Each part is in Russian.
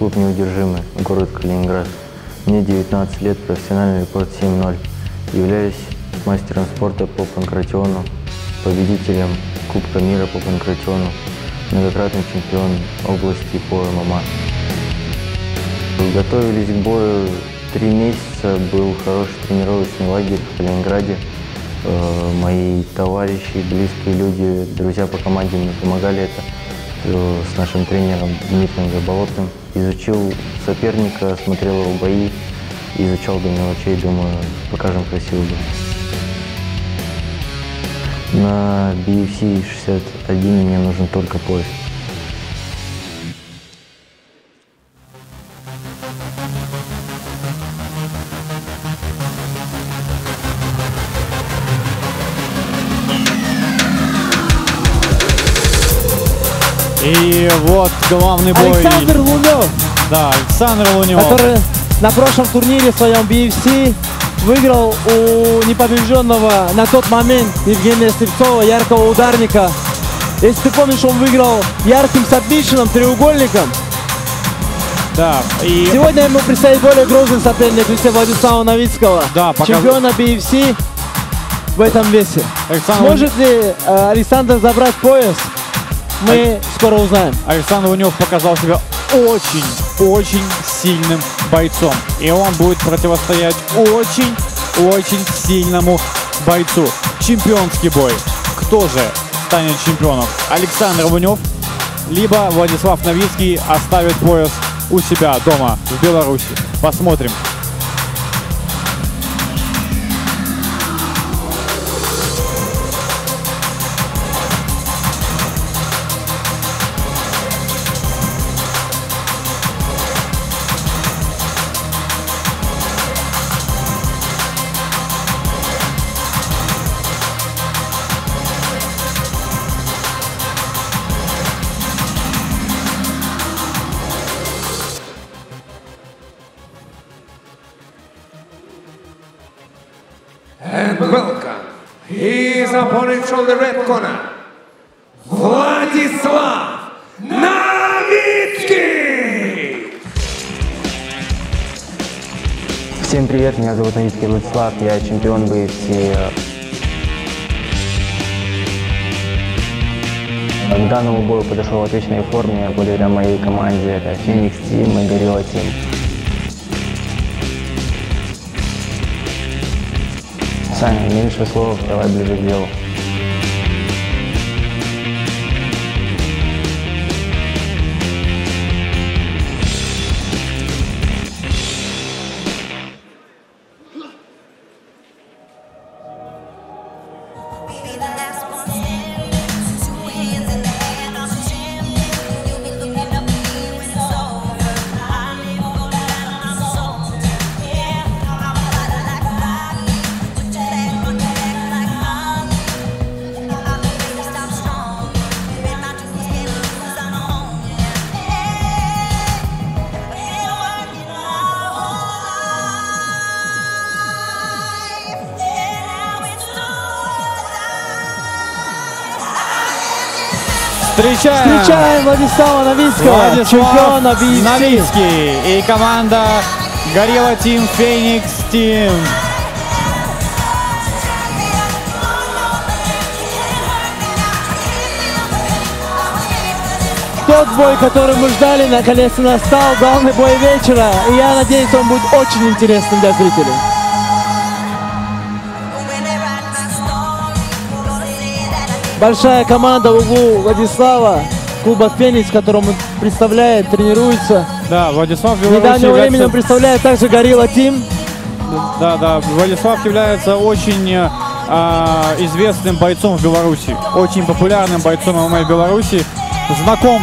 клуб «Неудержимый», город Калининград. Мне 19 лет, профессиональный рекорд 7-0. Являюсь мастером спорта по панкратиону, победителем Кубка мира по панкратиону, многократный чемпион области по ММА. Готовились к бою три месяца, был хороший тренировочный лагерь в Калининграде. Э, Мои товарищи, близкие люди, друзья по команде мне помогали это э, с нашим тренером Дмитрием Заболотным. Изучил соперника, смотрел его бои, изучал до мелочей, думаю, покажем красивый бой. На BFC 61 мне нужен только пояс. И вот главный бой. Александр Лунев, Да, Александр Лунев. который на прошлом турнире в своем BFC выиграл у непобежденного на тот момент Евгения Стрельцова, яркого ударника. Если ты помнишь, он выиграл ярким сабмишином, треугольником. Да, и Сегодня ему предстоит более грозный соперник в лице Владислава Новицкого, Да, показ- чемпиона BFC в этом весе. Александр Сможет ли э, Александр забрать пояс? Мы скоро узнаем. Александр Лунев показал себя очень, очень сильным бойцом. И он будет противостоять очень, очень сильному бойцу. Чемпионский бой. Кто же станет чемпионом? Александр Лунев, либо Владислав Новицкий оставит пояс у себя дома в Беларуси. Посмотрим. From the red corner, Vladislav Новицкий! Всем привет, меня зовут Новицкий Владислав, я чемпион BFC. К данному бою подошел в отличной форме благодаря моей команде. Это Phoenix Team и Gorilla Team. Саня, меньше слов, давай ближе к делу. Встречаем! Встречаем Владислава Новицкого, Владислав чемпиона BFC. Новицкий и команда Горилла Тим Феникс Тим. Тот бой, который мы ждали, наконец-то настал. Главный бой вечера. И я надеюсь, он будет очень интересным для зрителей. Большая команда в углу Владислава, клуба «Феникс», которому он представляет, тренируется. Да, Владислав недавнее время является... он представляет также «Горилла Тим». Да, да, Владислав является очень э, а, известным бойцом в Беларуси, очень популярным бойцом ММА Беларуси, знаком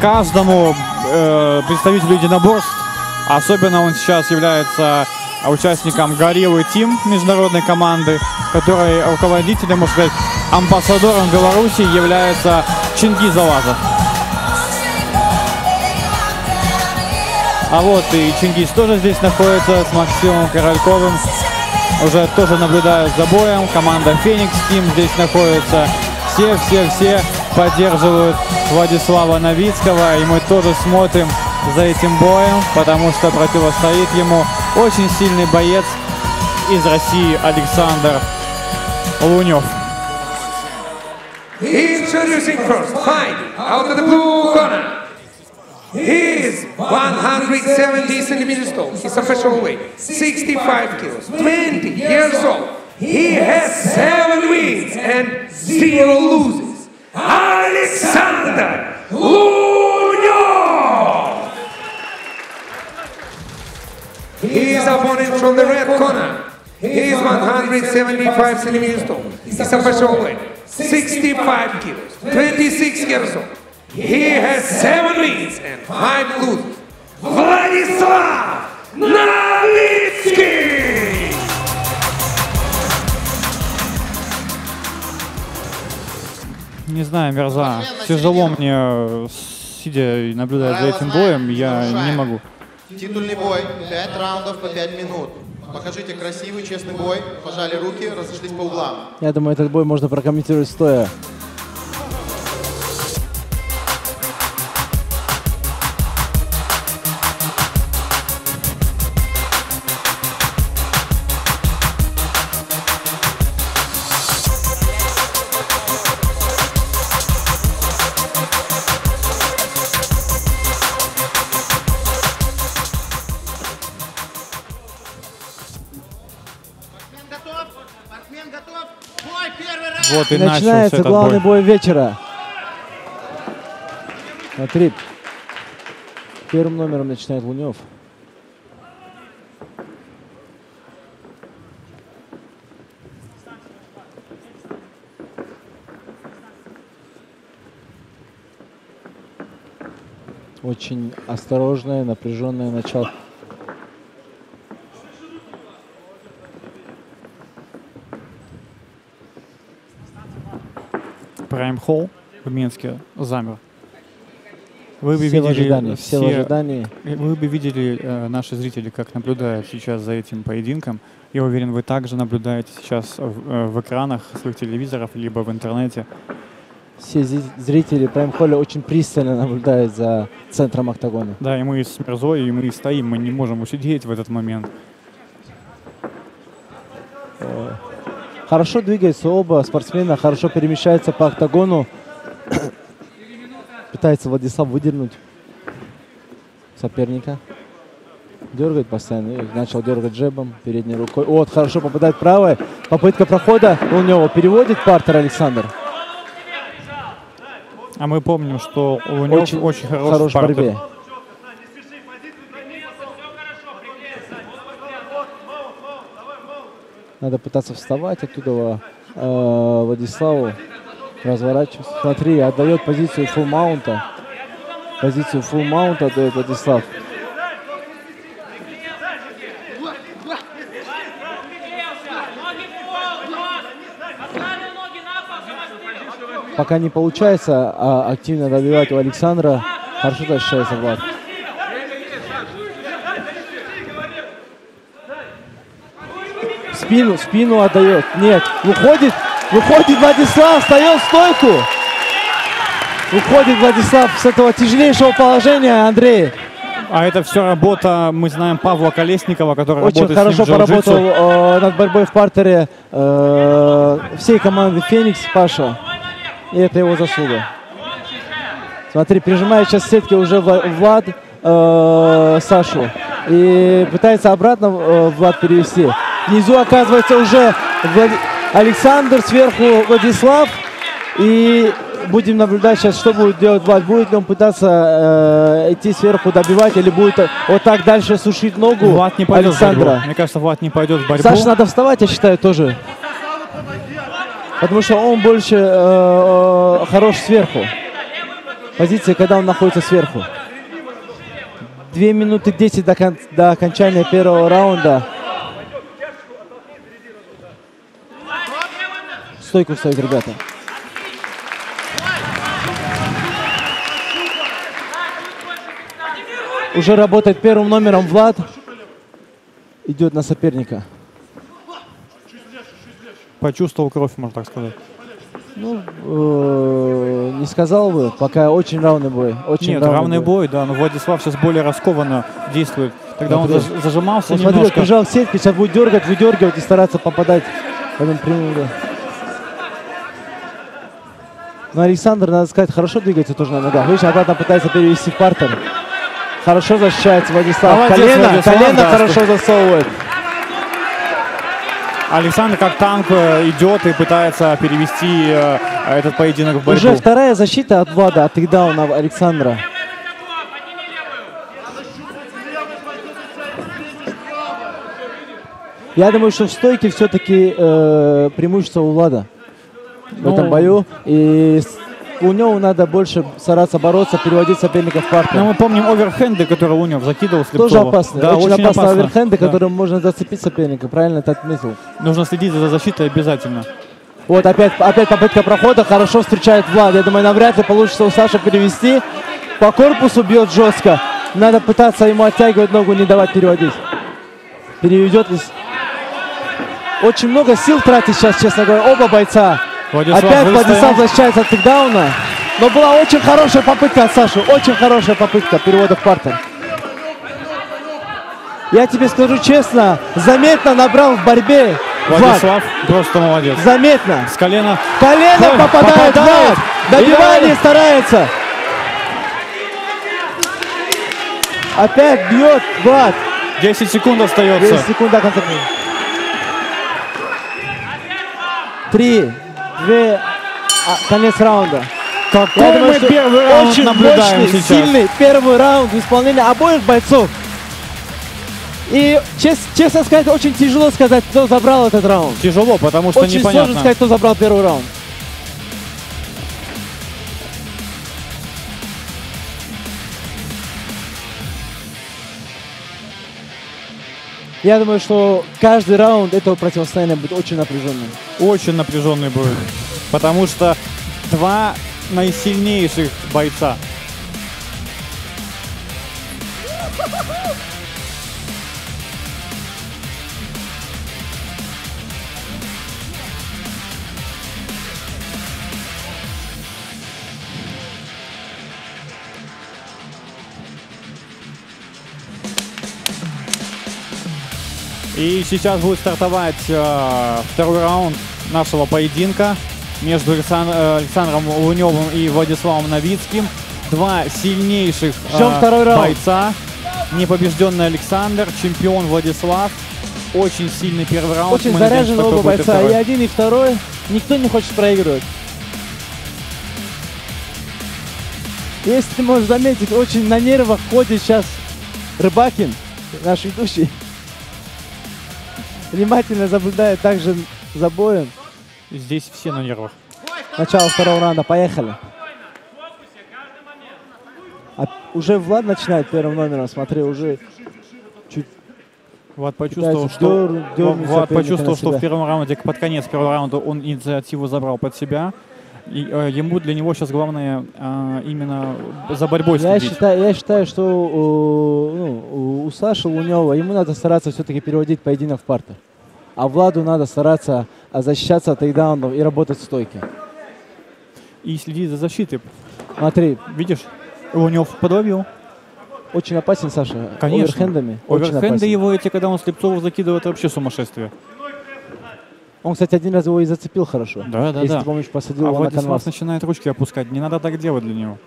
каждому э, представителю единоборств. Особенно он сейчас является участником Гориллы Тим международной команды, которой руководителем, можно сказать, амбассадором Беларуси является Чингиз Алазов. А вот и Чингис тоже здесь находится с Максимом Корольковым. Уже тоже наблюдают за боем. Команда Феникс Тим здесь находится. Все-все-все поддерживают Владислава Новицкого. И мы тоже смотрим за этим боем, потому что противостоит ему очень сильный боец из России Александр Лунев. Introducing first, fighting out of the blue corner. He is 170 centimeters tall. His official weight 65 kilos. 20 years old. He has seven wins and zero loses. Alexander Lunov. His opponent from the red corner. He is 175 centimeters tall. His official weight 65 kilos. 26 years old. He has seven wins and five losses. Vladislav Novitsky! Не знаю, Мерза, тяжело мне, э, сидя и наблюдая за этим боем, я не могу. Титульный бой, 5 раундов по 5 минут. Покажите красивый, честный бой. Пожали руки, разошлись по углам. Я думаю, этот бой можно прокомментировать стоя. Вот и Начинается главный бой. бой вечера. Смотри. Первым номером начинает Лунев. Очень осторожное, напряженное начало. Прайм Холл в Минске замер. Вы бы Все в видели ожидании, все в ожидании. Вы бы видели, э, наши зрители, как наблюдают сейчас за этим поединком. Я уверен, вы также наблюдаете сейчас в, э, в экранах своих телевизоров, либо в интернете. Все зрители Прайм Холля очень пристально наблюдают за центром октагона. Да, и мы с Мерзой, и мы стоим, мы не можем усидеть в этот момент. Хорошо двигаются оба спортсмена, хорошо перемещаются по октагону. Пытается Владислав выдернуть соперника. Дергает постоянно. И начал дергать джебом, передней рукой. Вот, хорошо попадает правой. Попытка прохода у него переводит партер Александр. А мы помним, что Лунев Очень, очень, хорош, хорош в партер. борьбе. Надо пытаться вставать оттуда э, Владиславу. Разворачиваться. Смотри, отдает позицию фулл маунта. Позицию фулл маунта отдает Владислав. Пока не получается а, активно добивать у Александра. Хорошо защищается Влад. В Спину, в спину отдает. Нет, выходит, выходит Владислав, встает в стойку. Уходит Владислав с этого тяжелейшего положения, Андрей. А это все работа, мы знаем Павла Колесникова, который Очень работает хорошо с ним поработал э, над борьбой в партере э, всей команды Феникс Паша. И это его заслуга. Смотри, прижимает сейчас в сетке уже Вла- Влад э, Сашу. И пытается обратно э, Влад перевести. Внизу оказывается уже Влад- Александр, сверху Владислав. И будем наблюдать сейчас, что будет делать Влад. Будет ли он пытаться э, идти сверху, добивать, или будет вот так дальше сушить ногу Влад не пойдет Александра. Мне кажется, Влад не пойдет в борьбу. Саше надо вставать, я считаю, тоже. Потому что он больше э, э, хорош сверху. Позиция, когда он находится сверху. Две минуты 10 до, кон- до окончания первого раунда. Стойку встают, ребята. Уже работает первым номером Влад. Идет на соперника. Почувствовал кровь, можно так сказать. Ну, э, не сказал бы, пока очень равный бой. Очень Нет, равный бой, да, но Владислав сейчас более раскованно действует. Тогда он Смотри. заж- зажимался Вот смотри, немножко. прижал к сетке, сейчас будет дергать, выдергивать и стараться попадать в этом прямом ударе. Но Александр, надо сказать, хорошо двигается тоже на ногах. Видишь, обратно пытается перевести в партер. Хорошо защищается Владислав. Молодец, колено, Владислав, колено да, хорошо засовывает. Александр как танк э, идет и пытается перевести э, этот поединок в борьбу. Уже вторая защита от Влада, от тейдауна Александра. Я думаю, что в стойке все-таки э, преимущество у Влада в Ну, этом бою. И с- у него надо больше стараться бороться, переводить соперников в партер. Но мы помним оверхенды, которые Лунев закидывал Слепцова. Тоже опасно. Да, очень, очень, опасно опасно. оверхенды, Да. которым можно зацепить соперника. Правильно это отметил. Нужно следить за защитой обязательно. Вот опять, опять попытка прохода. Хорошо встречает Влад. Я думаю, навряд ли получится у Саши перевести. По корпусу бьет жестко. Надо пытаться ему оттягивать ногу, не давать переводить. Переведет Очень много сил тратит сейчас, честно говоря, оба бойца. Владислав опять выстоял. Владислав защищается от тикдауна. Но была очень хорошая попытка от Саши. Очень хорошая попытка перевода в партер. Я тебе скажу честно, заметно набрал в борьбе Влад. Владислав просто молодец. Заметно. С колена. Колено Ой, попадает, попадает. Влад. Добивание старается. Опять бьет Влад. 10 секунд остается. 10 секунд до конца. Три, две, а, конец раунда. Какой Я думаю, что первый раунд очень наблюдаем мощный, сейчас. сильный первый раунд в исполнении обоих бойцов. И, чес- честно сказать, очень тяжело сказать, кто забрал этот раунд. Тяжело, потому что Очень непонятно. сложно сказать, кто забрал первый раунд. Я думаю, что каждый раунд этого противостояния будет очень напряженным. Очень напряженный бой. Потому что два наисильнейших бойца. И сейчас будет стартовать э, второй раунд нашего поединка между э, Александром Луневым и Владиславом Новицким. Два сильнейших э, второй раунд. бойца. Непобежденный Александр, чемпион Владислав. Очень сильный первый раунд. Очень Мы заряжены оба бойца. И один, и второй. Никто не хочет проигрывать. Если ты можешь заметить, очень на нервах ходит сейчас Рыбакин, наш ведущий. Внимательно наблюдает также за боем. Здесь все на нервах. Начало второго раунда. Поехали. А уже Влад начинает первым номером. Смотри, уже чуть Влад почувствовал, что, дер- Влад почувствовал, что в первом раунде, под конец первого раунда, он инициативу забрал под себя. И э, ему для него сейчас главное э, именно за борьбой Я следить. считаю, я считаю, что у, ну, у- у Саши Лунева ему надо стараться все-таки переводить поединок в партер. А Владу надо стараться а, защищаться от тейкдаунов и работать в стойке. И следить за защитой. Смотри, Видишь, Лунев подловил. очень опасен Саша. Конечно. Оверхендами. Оверхенды его эти, когда он Слепцову закидывает, это вообще сумасшествие. Он, кстати, один раз его и зацепил хорошо. Да, да, Если да. ты помнишь, посадил А его на Владислав канвас. начинает ручки опускать. Не надо так делать для него.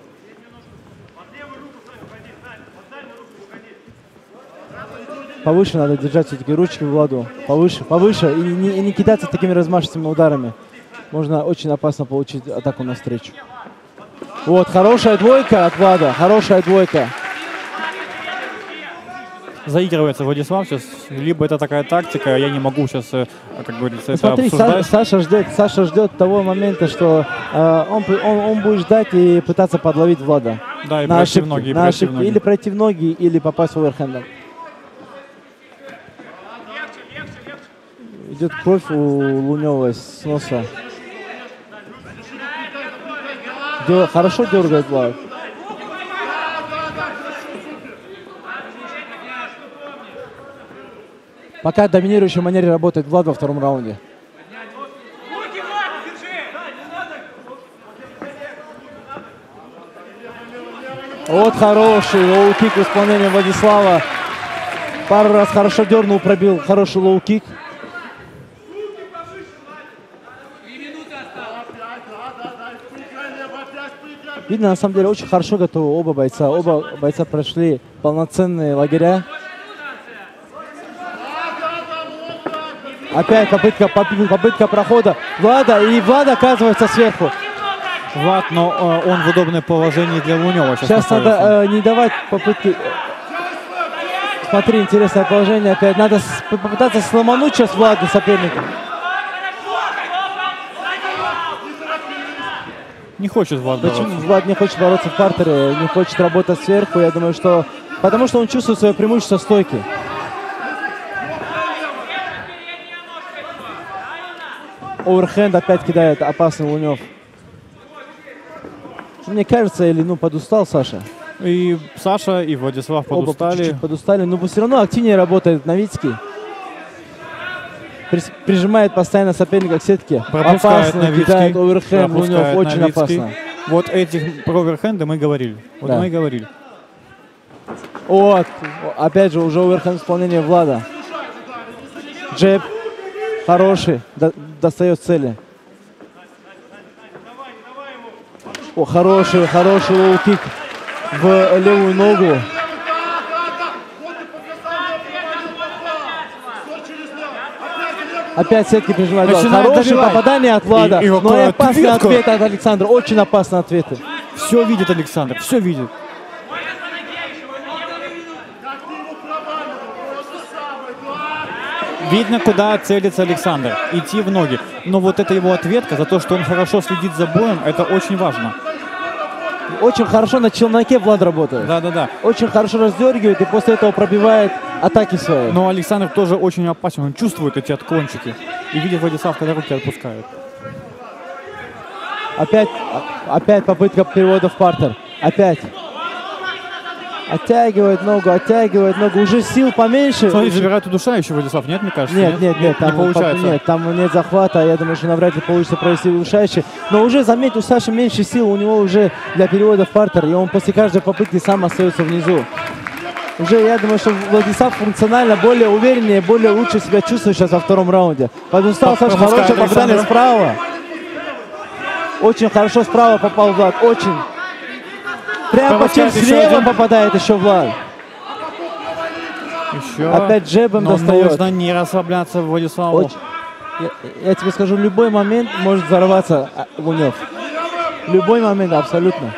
Повыше надо держать все-таки ручки Владу. Повыше, повыше. И не, и не кидаться такими размашистыми ударами. Можно очень опасно получить атаку навстречу. Вот, хорошая двойка от Влада. Хорошая двойка. Заигрывается Владислав сейчас. Либо это такая тактика, я не могу сейчас, э, как говорится, это Смотри, Са- обсуждать. Саша ждет, Саша ждет того момента, что э, он, он, он будет ждать и пытаться подловить Влада. Да, и на пройти в ошибки, ноги, и на пройти в ошибки. ноги. Или пройти в ноги, или попасть в оверхендом. Идет кровь у Лунева с носа. Хорошо дергает Влад. Пока доминирующей манере работает Влад во втором раунде. Вот хороший лоу-кик в исполнении Владислава. Пару раз хорошо дернул, пробил хороший лоу-кик. Видно, на самом деле, очень хорошо готовы оба бойца. Оба бойца прошли полноценные лагеря. Опять попытка, попы- попытка прохода Влада, и Влад оказывается сверху. Влад, но э, он в удобном положении для Лунева сейчас, Сейчас надо э, не давать попытки. Смотри, интересное положение опять. Надо попытаться сломануть сейчас Влада соперника. Не хочет Влад Почему бороться. Влад не хочет бороться в партере, не хочет работать сверху? Я думаю, что... Потому что он чувствует свое преимущество стойки. Оверхенд опять кидает опасный Лунев. Мне кажется, или ну подустал Саша. И Саша, и Владислав Оба подустали. чуть-чуть подустали, но все равно активнее работает Новицкий. Прижимает постоянно соперника к сетке. Пропускает опасно Новицкий. кидает оверхенд Лунев, очень Новицкий. опасно. Вот этих про оверхенды мы говорили. Вот Да. мы и говорили. Вот, опять же, уже оверхенд исполнение Влада. Джеб хороший, достает цели. О, хороший, хороший лоу-кик в левую ногу. Опять сетки прижимает. Влад. Хорошее добивать. попадание от Влада, И- и но опасный ответ от Александра. Очень опасный ответ. Все видит Александр, все видит. Видно, куда целится Александр. Идти в ноги. Но вот эта его ответка за то, что он хорошо следит за боем, это очень важно. Очень хорошо на челноке Влад работает. Да-да-да. Очень хорошо раздергивает и после этого пробивает атаки свои. Но Александр тоже очень опасен. Он чувствует эти отклончики. И видит Владислав, когда руки отпускают. Опять, опять попытка перевода в партер. Опять. Оттягивает ногу, оттягивает ногу. Уже сил поменьше. Смотри, Уже- забирает удушающий Владислав, нет, мне кажется? Нет, нет, нет, там, не получается. нет, там нет захвата. Я думаю, что навряд ли получится провести удушающий. Но уже, заметь, у Саши меньше сил, у него уже для перевода в партер. И он после каждой попытки сам остается внизу. Уже, я думаю, что Владислав функционально более увереннее, более лучше себя чувствует сейчас во втором раунде. Подустал Саша, хорошее попадание справа. Очень хорошо справа попал Влад, очень. Прям по всем Пропускает еще слева один. попадает еще Влад. Еще. Опять джебом Но достает. нужно не расслабляться Владиславу. Очень- Я, я тебе скажу, любой момент может взорваться а, Лунев. Любой момент, абсолютно.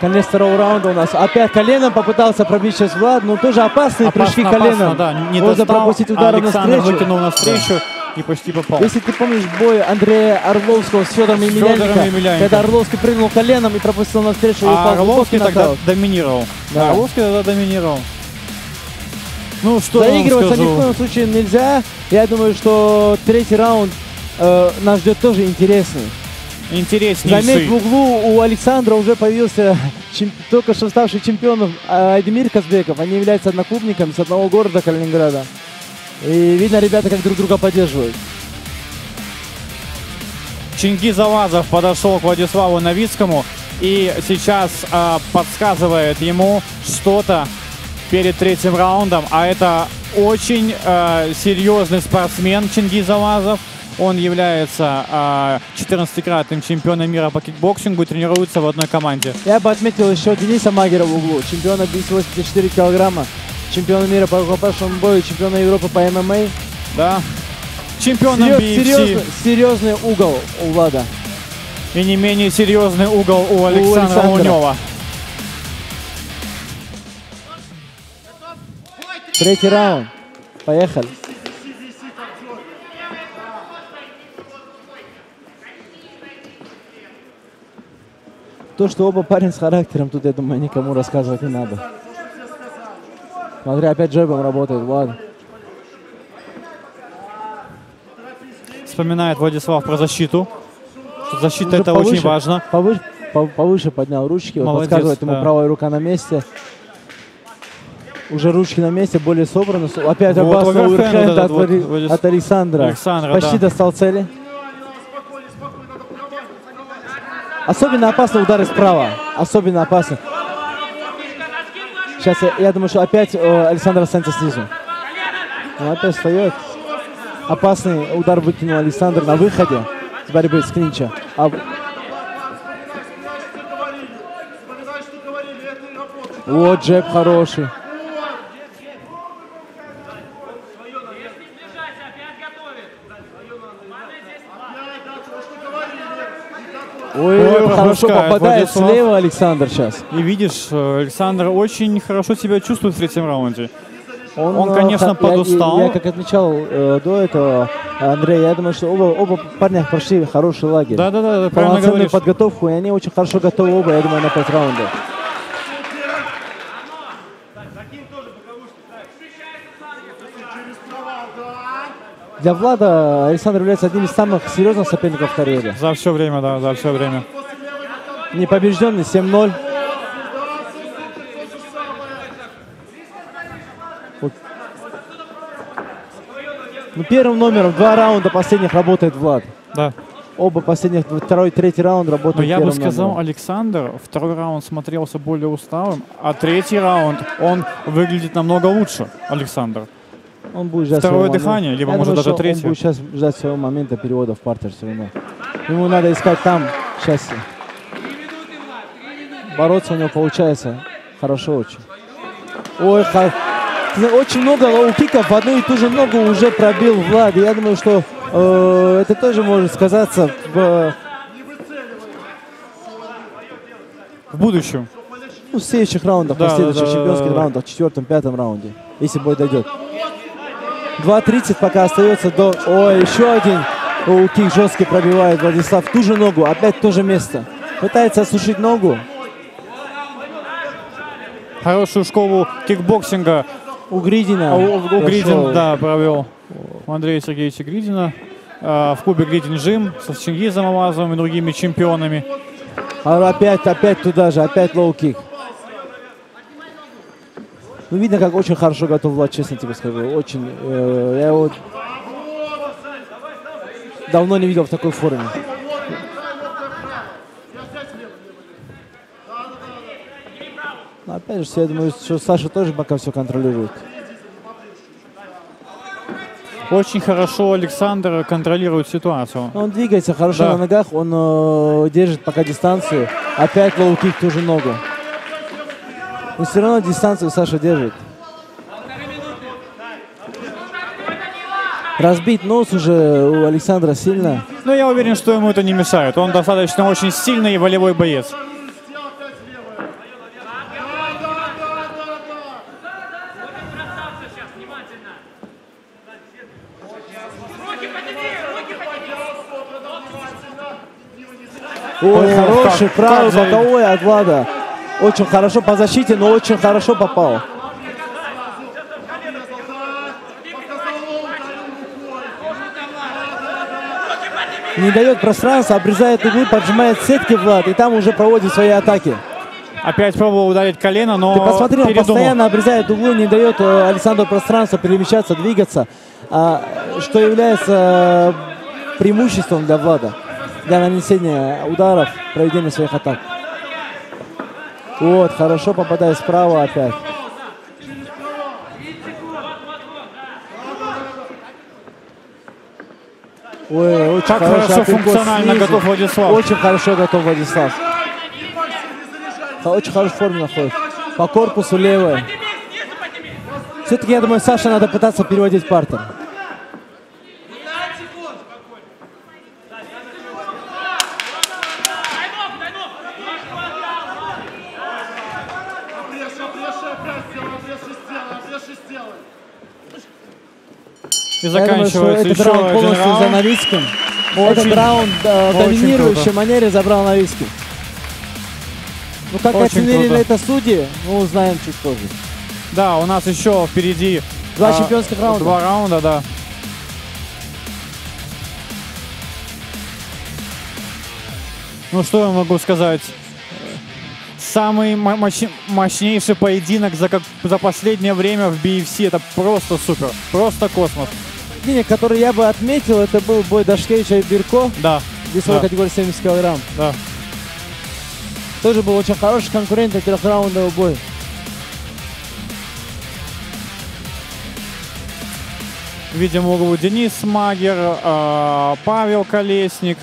Конец второго раунда у нас. Опять коленом попытался пробить сейчас Влад, но тоже опасные Опасно, прыжки опасно, коленом. да, не Можно достал, пропустить а удар Александр навстречу. выкинул навстречу и почти попал. Если ты помнишь бой Андрея Орловского с Федором Емельяненко, когда Орловский прыгнул коленом и пропустил навстречу, и А упал Орловский тогда нокаут. доминировал. Да. Орловский тогда доминировал. Ну что Заигрываться ни в коем случае нельзя. Я думаю, что третий раунд э, нас ждет тоже интересный. Заметь, Интереснейший. в углу у Александра уже появился только что ставший чемпионом э, Айдемир Казбеков. Они являются одноклубниками с одного города Калининграда. И видно, ребята как друг друга поддерживают. Чингиз Аллазов подошел к Владиславу Новицкому и сейчас а, подсказывает ему что-то перед третьим раундом. А это очень а, серьезный спортсмен Чингиз Аллазов. Он является а, 14-кратным чемпионом мира по кикбоксингу и тренируется в одной команде. Я бы отметил еще Дениса Магера в углу, чемпиона 284 килограмма, чемпиона мира по рукопашному бою, чемпиона Европы по ММА. Да. Чемпионом Серьез- BFC. серьезный, серьезный угол у Влада. И не менее серьезный угол у Александра Александра. Лунева. Третий раунд. Поехали. То, что оба парень с характером, тут, я думаю, никому рассказывать не надо. Смотри, опять джебом работает, Влад. Вспоминает Владислав про защиту. Что защита Уже это повыше- очень важно. Повыше, по- повыше поднял ручки. Вот Молодец, подсказывает ему да. правая рука на месте. Уже ручки на месте, более собраны. Опять Вот опасный оверхенд вот от, вот, вот от Александра. Александра, Почти да. достал цели. Особенно опасный удар справа. Особенно опасный. Сейчас я, я думаю, что опять э, Александр останется снизу. Он опять встает. Опасный удар выкинул Александр на выходе с борьбы с клинча. А Вот джеб хороший. Ой, Ой, хорошо попадает Владислав. слева Александр сейчас. И видишь, э, Александр очень хорошо себя чувствует в третьем раунде. Он, э, конечно, я- подустал. Я, как отмечал э, до этого, Андрей, я думаю, что оба, оба парня прошли хороший лагерь. Да-да-да, правильно говоришь. подготовку, и они очень хорошо готовы оба, я думаю, на 5 раундов. Для Влада Александр является одним из самых серьезных соперников в карьере. За все время, да, за все время. Непобежденный 7-0. Вот. Ну, первым номером два раунда последних работает Влад. Да. Оба последних, второй, третий раунд работают Но я бы сказал, номером. Александр, второй раунд смотрелся более усталым, а третий раунд, он выглядит намного лучше, Александр. Он будет ждать Второе своего дыхание, момента. либо, Я может, думаю, даже третье. Он будет сейчас ждать своего момента перевода в партер все равно. Ему надо искать там счастье. Бороться у него получается хорошо очень. Ой, Ты знаешь, очень много лоу-киков в одну и ту же ногу уже пробил Влад. Я думаю, что э, это тоже может сказаться в, В будущем. ну, в следующих раундах, Да, последующих да, чемпионских да, да. раундах, четвертом, пятом раунде, если бой дойдет. 2.30 пока остается до... Ой, еще один лоу-кик жесткий пробивает Владислав. Ту же ногу, опять то же место. Пытается осушить ногу. Хорошую школу кикбоксинга У Гридина. А у, у. Гридин, да, провел у Андрея Сергеевича Гридина а, в клубе Gridin Gym со Чингизом Аллазовым и другими чемпионами. А опять, опять туда же, опять лоу-кик. Ну, видно, как очень хорошо готов Влад, честно тебе скажу. Очень. э, я его давно не видел в такой форме. Но опять же, я думаю, что Саша тоже пока все контролирует. Очень хорошо Александр контролирует ситуацию. Но он двигается хорошо Да. на ногах, он э, держит пока дистанцию. Опять лоу-кик ту же ногу. Но все равно дистанцию Саша держит. Разбить нос уже у Александра сильно. Но я уверен, что ему это не мешает. Он достаточно очень сильный и волевой боец. Ой, хороший правый как боковой от Влада. Очень хорошо по защите, но очень хорошо попал. Не дает пространства, обрезает углы, поджимает сетки Влад, и там уже проводит свои атаки. Опять пробовал ударить колено, но Ты посмотри, он передумал. постоянно обрезает углы, не дает э, Александру пространства перемещаться, двигаться, а, что является э, преимуществом для Влада, для нанесения ударов, проведения своих атак. Вот, хорошо попадает справа опять. Ой, очень Как хорошо апперкот функционально снизу. готов Владислав. Очень хорошо готов Владислав. Очень хорошей форме находится. По корпусу левая. Все-таки, я думаю, Саше надо пытаться переводить партер. И Я думаю, что заканчивается этот еще раунд один полностью за раунд. Новицким. Очень- этот раунд э, в очень доминирующей круто. манере забрал Новицкий. Ну, как Очень оценили круто. это судьи, мы узнаем чуть позже. Да, у нас еще впереди Два а, чемпионских раунда. Два раунда, да. Ну что я могу сказать? самый мо- мощ- мощнейший поединок за, как, за последнее время в BFC. Это просто супер, просто космос. Поединок, который я бы отметил, это был бой Дашкевича и Бирко, Да, весовой Да. категории 70 килограмм. да. Тоже был очень хороший конкурентный трехраундовый бой. Видим в углу Денис Магер, э, Павел Колесник.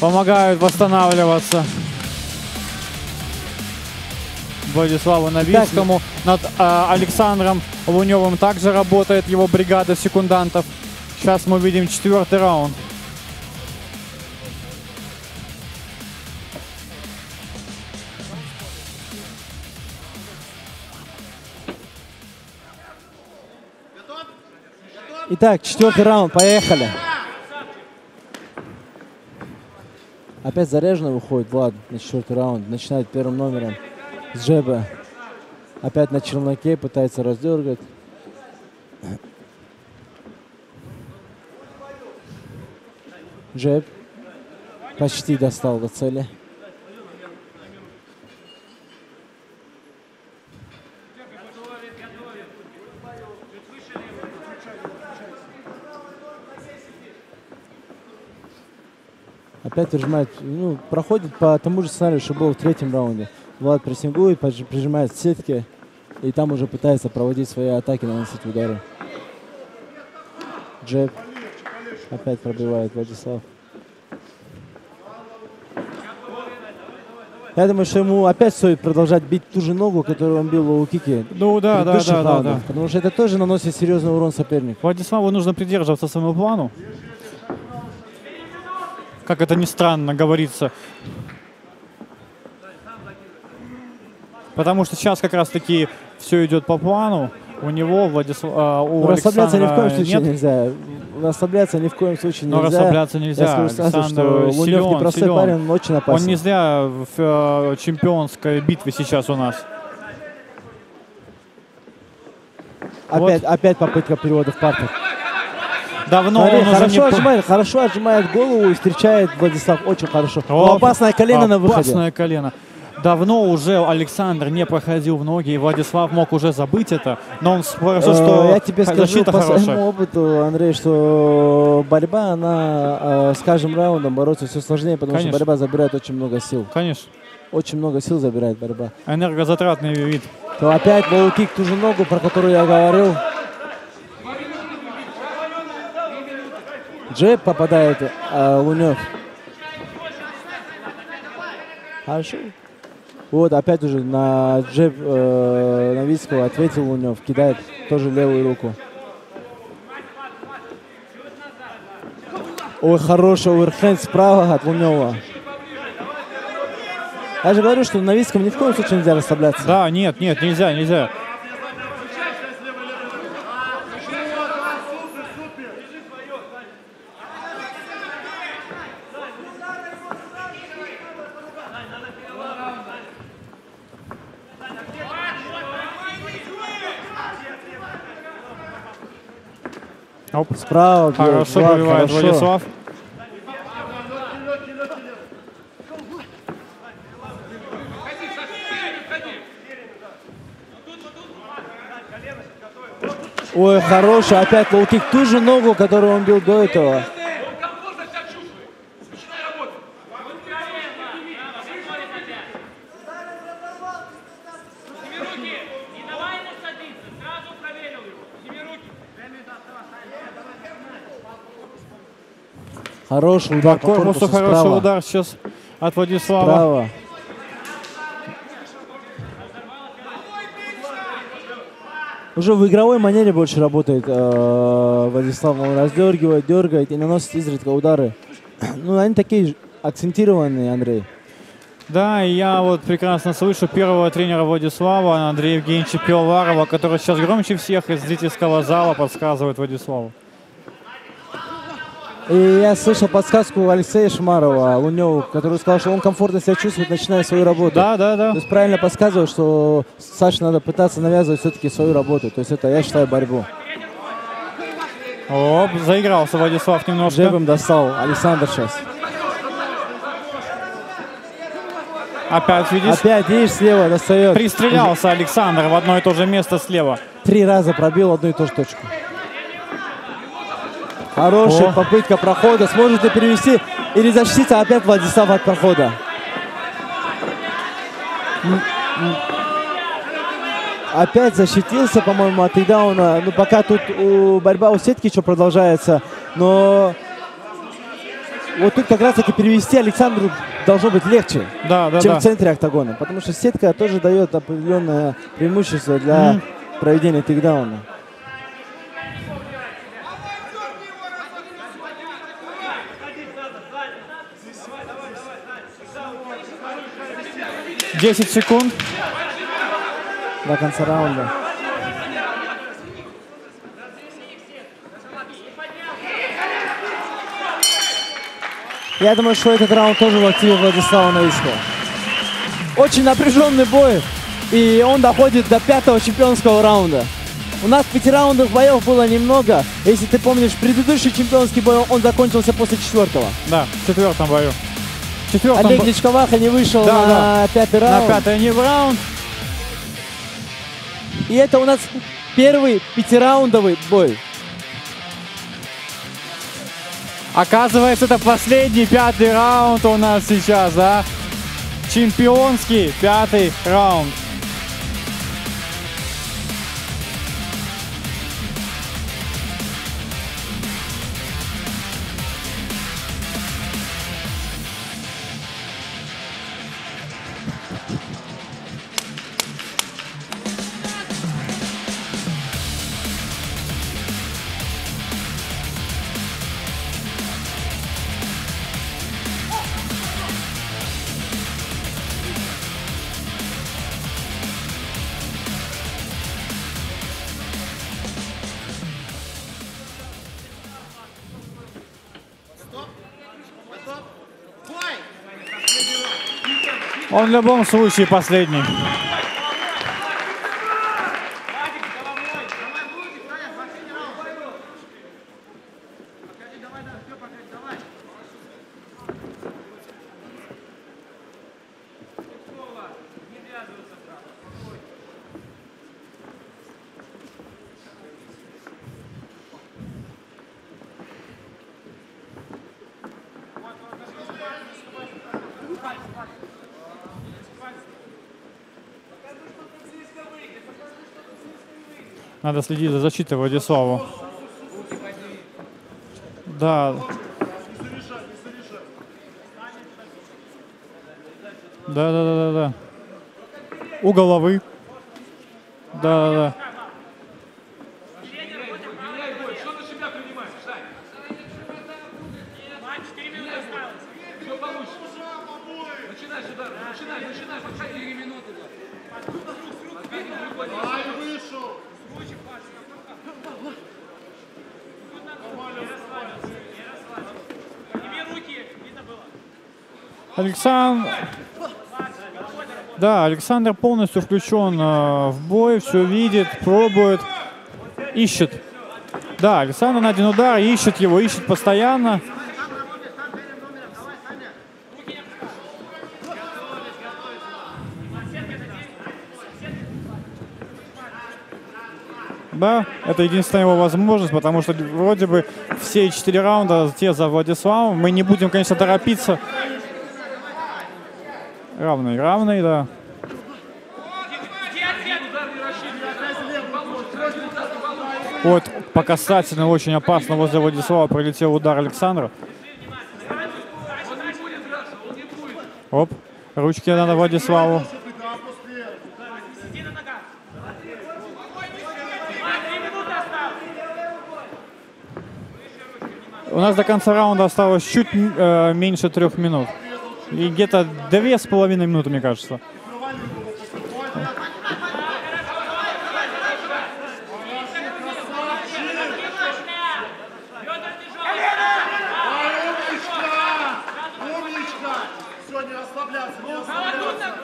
Помогают восстанавливаться. Владиславу Новицкому. Над э, Александром Луневым также работает его бригада секундантов. Сейчас мы видим четвертый раунд. Итак, четвертый раунд, поехали. Опять заряженный выходит Влад на четвертый раунд. Начинает первым номером джеба. Опять на челноке пытается раздергать. Джеб. Почти достал до цели. Опять прижимает, ну, проходит по тому же сценарию, что было в третьем раунде. Влад прессингует, прижимает к сетке, и там уже пытается проводить свои атаки, наносить удары. Джеб. Опять пробивает Владислав. Я думаю, что ему опять стоит продолжать бить ту же ногу, которую он бил у Кики. Ну да, да, да, да, да. Потому что это тоже наносит серьезный урон сопернику. Владиславу нужно придерживаться своему плану. Как это ни странно говорится. Потому что сейчас как раз таки все идет по плану. У него Владислав, а, у Но расслабляться ни в коем Александра случае нет. нельзя. Расслабляться ни в коем случае Но нельзя. расслабляться нельзя. Я скажу сразу, что Лунев силен, непростой силен. парень, он очень опасен. Он не зря в э, чемпионской битве сейчас у нас. опять, опять попытка перевода в партер. Давно Смотри, он уже хорошо, не... по- отжимает, хорошо отжимает голову и встречает Владислав очень хорошо. О, Но опасное колено на выходе. Опасное колено. Давно уже Александр не проходил в ноги, и Владислав мог уже забыть это, но он хорошо, Э, что Я тебе скажу по хорошая. своему опыту, Андрей, что борьба, она э, с каждым раундом бороться все сложнее, потому Конечно. что борьба забирает очень много сил. Конечно. Очень много сил забирает борьба. Энергозатратный вид. То опять лоу-кик, ту же ногу, про которую я говорил. Джеб попадает э, Лунев. Хорошо. Вот, опять уже на джеб э, Новицкого ответил Лунев. Кидает тоже левую руку. Ой, хороший оверхенд справа от Лунева. Я же говорю, что Новицкому ни в коем случае нельзя расслабляться. Да, нет, нет, нельзя, нельзя. Оп. Справа Хорошо Влад, пробивает хорошо. Владислав. Ой, хороший, опять лоу-кик. Ту же ногу, которую он бил до этого. Хороший удар по Корпусу корпусу хороший справа. удар сейчас от Владислава. Справа. Уже в игровой манере больше работает э, Владислав. Он раздергивает, дергает и наносит изредка удары. Ну, они такие акцентированные, Андрей. Да, и я вот прекрасно слышу первого тренера Владислава, Андрея Евгеньевича Пивоварова, который сейчас громче всех из зрительского зала подсказывает Владиславу. И я слышал подсказку Алексея Шмарова, Луневу, который сказал, что он комфортно себя чувствует, начиная свою работу. Да, да, да. То есть правильно подсказывает, что Саше надо пытаться навязывать все-таки свою работу. То есть это, я считаю, борьбу. Оп, заигрался Владислав немножко. Джебом достал Александр сейчас. Опять видишь? Опять, видишь, слева достает. Пристрелялся Александр в одно и то же место слева. Три раза пробил одну и ту же точку. Хорошая О. попытка прохода. Сможет ли перевести или защититься опять Владислав от прохода? Опять защитился, по-моему, от тейдауна. Ну, пока тут у, борьба у сетки еще продолжается. Но вот тут как раз-таки перевести Александру должно быть легче, Да, да, чем да. в центре октагона. Потому что сетка тоже дает определенное преимущество для проведения тейкдауна. Десять секунд. до конца раунда. Я думаю, что этот раунд тоже в активе Владислава Новицкого. Очень напряженный бой, и он доходит до пятого чемпионского раунда. У нас пятираундовых боев было немного. Если ты помнишь, предыдущий чемпионский бой, он закончился после четвертого. Да, в четвертом бою. В четвертом Олег бо- Личковаха не вышел Да, на пятый на раунд. пятый не раунд. И это у нас первый пятираундовый бой. Оказывается, это последний пятый раунд у нас сейчас, да? Чемпионский пятый раунд. Он в любом случае последний. Надо следить за защитой Владиславу. Да. Да, да, да, да, да. У головы. Да, да, да. Александр... Да, Александр полностью включен э, в бой, все видит, пробует, ищет. Да, Александр на один удар ищет его, ищет постоянно. Да, это единственная его возможность, потому что вроде бы все четыре раунда те за Владиславом. Мы не будем, конечно, торопиться. Равный, равный, да. Вот по касательной очень опасно возле Владислава прилетел удар Александра. Оп, ручки надо Владиславу. У нас до конца раунда осталось чуть э, меньше трех минут. И где-то две с половиной минуты, мне кажется. Умничка! Все, не расслабляться, не расслабляться.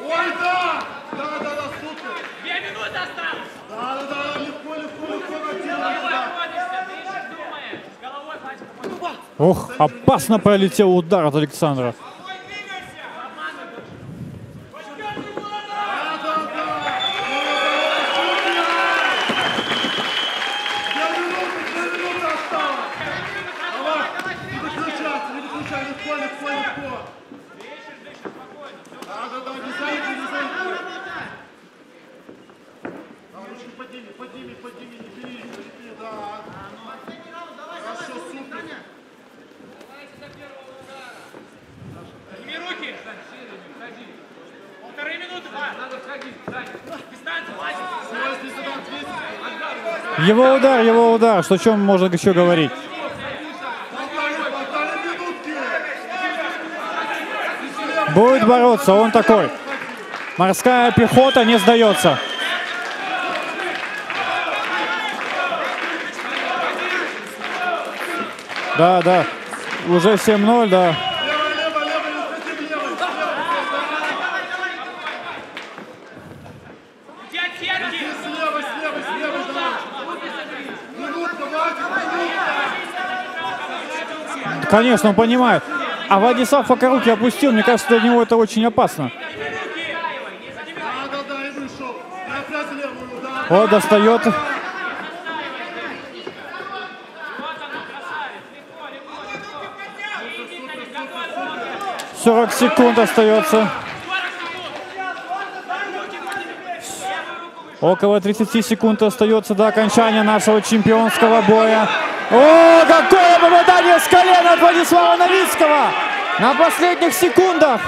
Ой, да! Да, да, да, супер! Две минуты осталось! Да, да, да, легко, легко, легко натягивай, да. Головой, Пачка, Ох, опасно пролетел удар от Александра. Две минуты, две минуты осталось. Давай, не выключайся, не выключай, легко, легко, легко. Да, да, да, не зайди, не зайди. Да, ручки подними, подними, подними, не бери, не бери, да. Хорошо, супер. Подними руки. Полторы минуты. Надо входить. Дистанция, Вася. Давай здесь задам 200. Его его удар. Что чем можно еще говорить? Будет бороться, он такой. Морская пехота не сдается. Да, да. Уже 7-0, да. Левый, левый, левый, не хотим левый. Иди от сетки. Слева, слева, слева, давай. Минутка, Вадик, минутка. Конечно, он понимает. А Владислав руки опустил, мне кажется, для него это очень опасно. Вот, достает. Сорок секунд остается. Около 30 секунд остается до окончания нашего чемпионского боя. О, какое попадание с колена Владислава Новицкого! На последних секундах.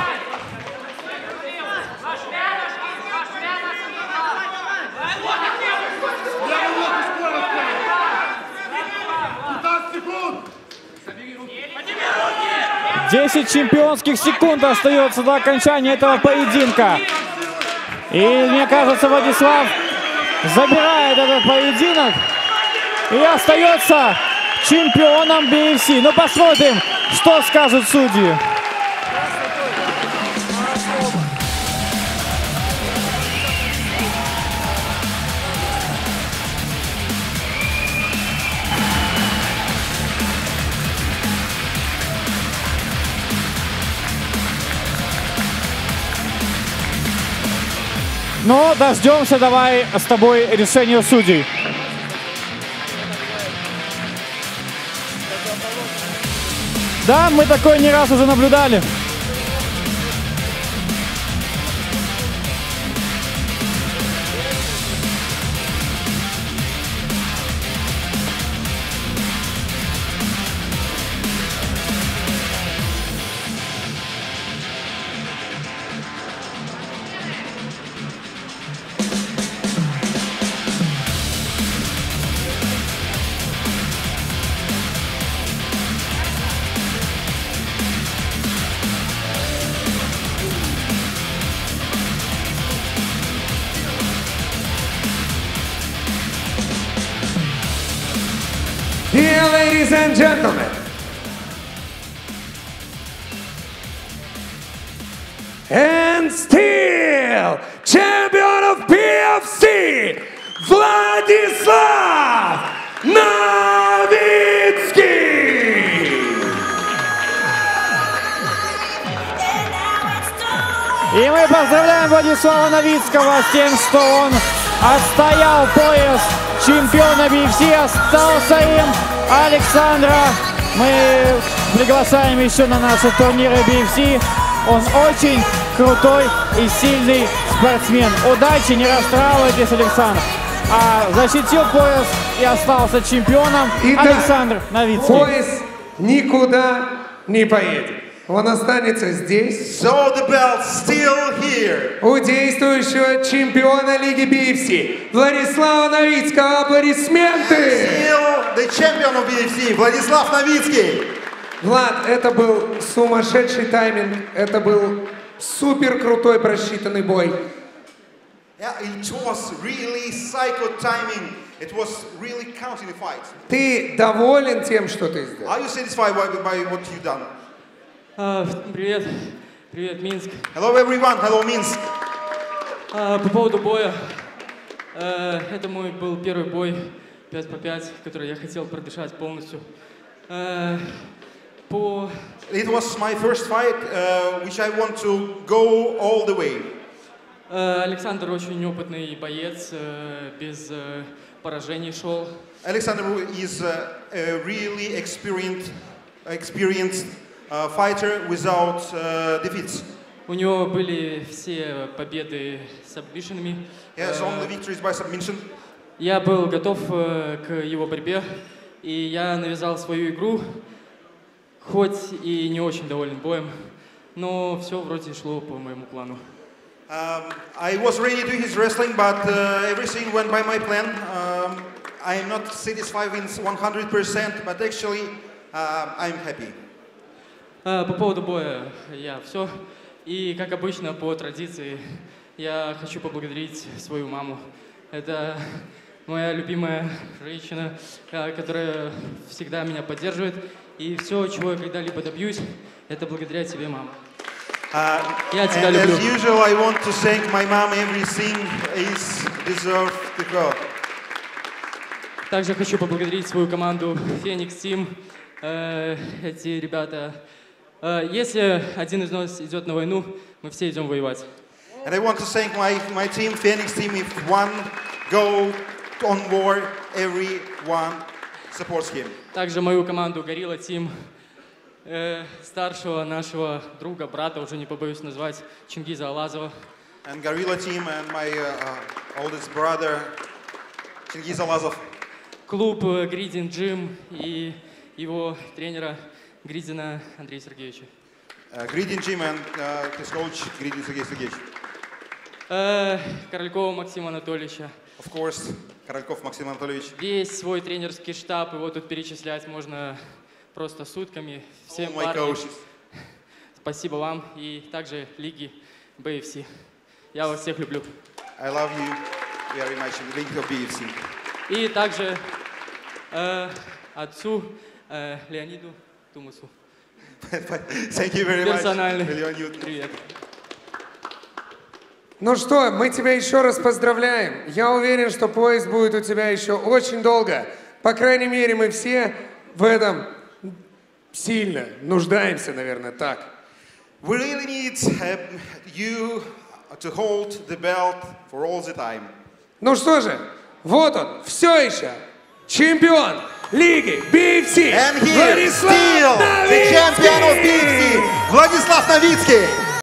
Левый ногу скорость. 15 секунд. 10 чемпионских секунд остается до окончания этого поединка. И мне кажется, Владислав забирает этот поединок и остается чемпионом BFC. Ну посмотрим, что скажут судьи. Ну, дождемся давай с тобой решения судей. Да, мы такое не раз уже наблюдали. И мы поздравляем Владислава Новицкого с тем, что он отстоял пояс чемпиона BFC, остался им Александра. Мы приглашаем еще на наши турниры BFC. Он очень крутой и сильный спортсмен. Удачи, не расстраивайтесь, Александр. А защитил пояс и остался чемпионом Итак, Александр Новицкий. Пояс никуда не поедет. Он останется здесь, So the belt's still here. у действующего чемпиона Лиги BFC Владислава Новицкого. Аплодисменты! Still the champion of BFC, Владислав Новицкий. Влад, это был сумасшедший тайминг, это был супер крутой просчитанный бой. Yeah, it was really psycho timing. It was really counting the fight. Ты доволен тем, что ты сделал? Are you satisfied by, by what you've done? А, привет, привет, Минск. Hello everyone, hello Minsk. А, по поводу боя. Э, это мой был первый бой 5 по 5, который я хотел продышать полностью. Э, по It was my first fight, uh, which I want to go all the way. Александр очень опытный боец, без поражений шел. Alexander is uh, a really experienced, experienced fighter without uh, defeats. У него были все победы с сабмишинами. He has Э, only victories by submission. Я был готов э, к его борьбе, и я навязал свою игру, хоть и не очень доволен боем, но все вроде шло по моему плану. Um, I was ready to do his wrestling, but uh, everything went by my plan. Um, I am not satisfied with 100%, but actually uh, I'm happy. А, По поводу боя я все. И, как обычно, по традиции, я хочу поблагодарить свою маму. Это моя любимая женщина, а, которая всегда меня поддерживает. И все, чего я когда-либо добьюсь, это благодаря тебе, мама. Uh, Я тебя люблю. as usual, I want to thank my mom. Everything is deserved to go. Также хочу поблагодарить свою команду Phoenix Team. Э, Эти ребята, э, если один из нас идет на войну, мы все идем воевать. And I want to thank my, my team, Phoenix team. If one go on war, everyone supports him. Также мою команду Горилла Тим, э, старшего нашего друга, брата, уже не побоюсь назвать, Чингиза Алазова. And Gorilla team and my uh, oldest brother, Chingiz Alazov. Клуб э, Гридин Джим и его тренера Гридина Андрея Сергеевича. Jim and uh, his coach, Gridin Sergey Sergeyevich. Э, Королькова Максима Анатольевича. Of course, Корольков Максим Анатольевич. Весь свой тренерский штаб, его тут перечислять можно просто сутками. Всем парни. coaches. Спасибо вам и также лиги BFC. Я вас всех люблю. I love you very much. League of BFC. И также э, отцу э, Леониду Тумусу. Thank you very much. Персональный. Леонид. Привет. Ну что, мы тебя еще раз поздравляем. Я уверен, что поезд будет у тебя еще очень долго. По крайней мере, мы все в этом сильно нуждаемся, наверное, так. We really need uh, you to hold the belt for all the time. Ну что же, вот он, все еще чемпион лиги BFC And here, Владислав still, the champion of Новицкий! BFC, Владислав Новицкий.